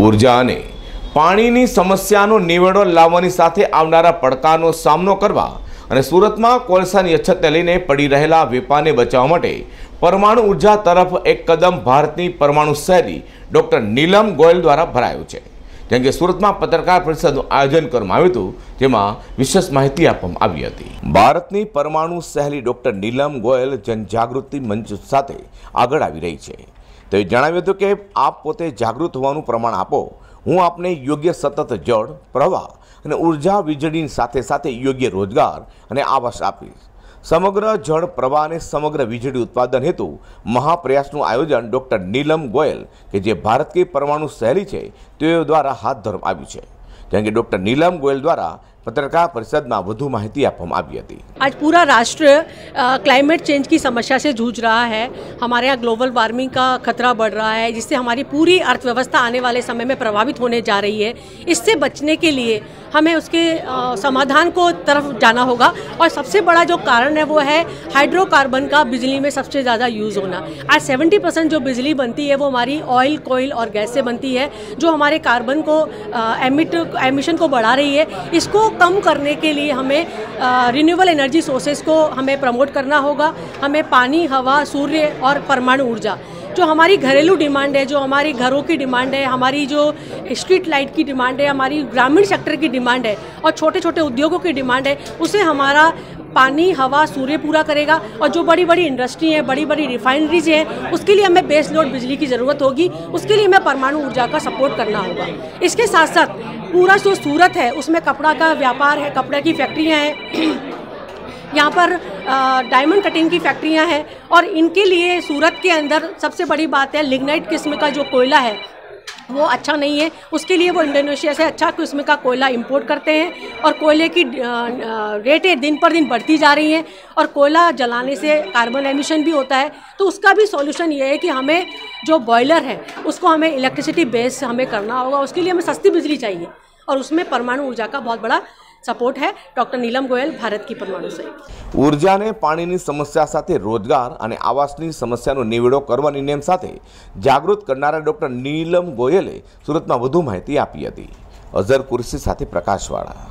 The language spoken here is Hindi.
ઊર્જા અને પાણીની સમસ્યાનો નિવેડો લાવવાની સાથે આવનારા પડકારનો સામનો કરવા અને સુરતમાં કોલસાની અછતને લઈને પડી રહેલા વેપારને બચાવવા માટે પરમાણુ ઊર્જા તરફ એક કદમ ભારતની પરમાણુ શહેરી ડૉક્ટર નીલમ ગોયલ દ્વારા ભરાયું છે. જેમ કે સુરતમાં પત્રકાર પરિષદનું આયોજન કરવામાં આવ્યું હતું, જેમાં વિશેષ માહિતી આપવામાં આવી હતી. ભારતની પરમાણુ સહેલી ડૉક્ટર નીલમ ગોયલ જનજાગૃતિ મંચ સાથે આગળ આવી રહી છે. તેઓએ જણાવ્યું હતું કે આપ પોતે જાગૃત હોવાનું પ્રમાણ આપો. હું આપને યોગ્ય સતત જળ, પ્રવાહ અને ઊર્જા વીજળીની સાથે સાથે યોગ્ય રોજગાર અને આવાસ આપીશ. સમગ્ર જળ, પ્રવાહ અને સમગ્ર વીજળી ઉત્પાદન હેતુ મહાપ્રયાસનું આયોજન ડૉક્ટર નીલમ ગોયલ કે જે ભારત કી પરમાણુ શહેરી છે તેઓ દ્વારા હાથ ધરવામાં આવ્યું છે. જેમ કે ડૉક્ટર નીલમ ગોયલ દ્વારા પત્રકાર પરિષદમાં વધુ માહિતી આપવામાં આવી હતી आज पूरा राष्ट्र अ, क्लाइमेट चेंज की समस्या से जूझ रहा है हमारे यहाँ ग्लोबल वार्मिंग का खतरा बढ़ रहा है जिससे हमारी पूरी अर्थव्यवस्था आने वाले समय में प्रभावित होने जा रही है इससे बचने के लिए हमें उसके अ, समाधान को तरफ जाना होगा और सबसे बड़ा जो कारण है वो है हाइड्रोकार्बन का बिजली में सबसे ज़्यादा यूज़ होना आज 70 परसेंट जो बिजली बनती है वो हमारी ऑयल कोयल और गैस से बनती है जो हमारे कार्बन को एमिट एमिशन को बढ़ा रही है इसको कम करने के लिए हमें रिन्यूएबल एनर्जी सोर्सेज को हमें प्रमोट करना होगा। हमें पानी, हवा, सूर्य और परमाणु ऊर्जा, जो हमारी घरेलू डिमांड है, जो हमारी घरों की डिमांड है, हमारी जो स्ट्रीट लाइट की डिमांड है, हमारी ग्रामीण सेक्टर की डिमांड है और छोटे छोटे उद्योगों की डिमांड है, उसे हमारा पानी, हवा, सूर्य पूरा करेगा। और जो बड़ी बड़ी इंडस्ट्री है बड़ी बड़ी रिफाइनरीज हैं, उसके लिए हमें बेस लोड बिजली की ज़रूरत होगी। उसके लिए हमें परमाणु ऊर्जा का सपोर्ट करना होगा। इसके साथ साथ पूरा जो सूरत है, उसमें कपड़ा का व्यापार है, कपड़े की फैक्ट्रियाँ हैं। यहाँ पर डायमंड कटिंग की फैक्ट्रियाँ हैं और इनके लिए सूरत के अंदर सबसे बड़ी बात है लिग्नाइट किस्म का जो कोयला है वो अच्छा नहीं है। उसके लिए वो इंडोनेशिया से अच्छा किस्म का कोयला इंपोर्ट करते हैं और कोयले की रेटें दिन पर दिन बढ़ती जा रही हैं और कोयला जलाने से कार्बन एमिशन भी होता है। तो उसका भी सॉल्यूशन ये है कि हमें जो बॉयलर है, उसको हमें इलेक्ट्रिसिटी बेस हमें करना होगा। उसके लिए हमें सस्ती बिजली चाहिए और उसमें परमाणु ऊर्जा का बहुत बड़ा સપોર્ટ હે ડોક્ટર નીલમ ગોયલ ભારત કી પરમાણુ સહિત ઉર્જાને પાણીની સમસ્યા સાથે રોજગાર અને આવાસની સમસ્યાનો નિવેડો કરવાની નેમ સાથે જાગૃત કરનારા ડોક્ટર નીલમ ગોયલે સુરતમાં વધુ માહિતી આપી હતી અઝર કુરશી સાથે પ્રકાશવાળા